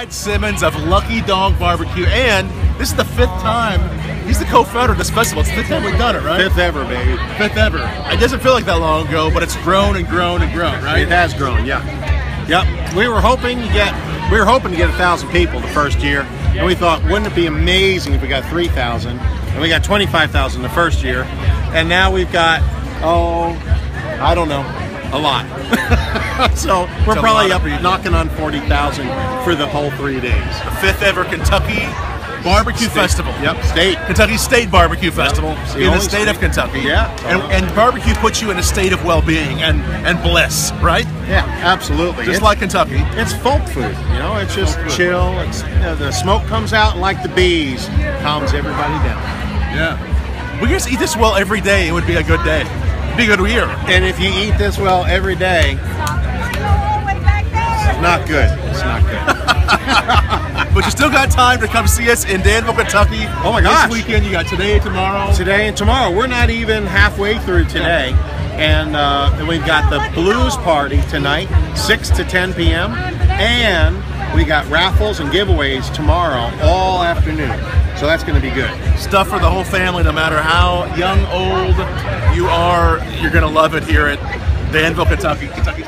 Brad Simmons of Lucky Dog Barbecue, and this is the fifth time he's the co-founder of this festival. It's the fifth time we've done it, right? Fifth ever, baby. Fifth ever. It doesn't feel like that long ago, but it's grown and grown and grown, right? It has grown, yeah. Yep. We were hoping to get we were hoping to get a thousand people the first year, and we thought, wouldn't it be amazing if we got three thousand? And we got twenty five thousand the first year, and now we've got oh, I don't know, a lot. so we're It's probably up knocking on forty thousand for the whole three days. The fifth ever Kentucky Barbecue State. Festival. Yep, state. Kentucky State Barbecue Festival It's the in the only state of. Kentucky. Yeah. And, and barbecue puts you in a state of well-being and, and bliss, right? Yeah, absolutely. Just It's- like Kentucky. It's folk food, you know. It's just Folk chill. It's you know, the smoke comes out and like the bees, calms everybody down. Yeah. We just eat this well every day. It would be a good day. Be good year. And if you eat this well every day, it's not good. It's not good. But you still got time to come see us in Danville, Kentucky. Oh my gosh. This weekend, you got today, tomorrow. today and tomorrow, we're not even halfway through today, and uh, then we've got the blues party tonight, six to 10 p.m., and we got raffles and giveaways tomorrow all afternoon. So that's going to be good. Stuff for the whole family, no matter how young, old you are. You're going to love it here at Danville, Kentucky. Kentucky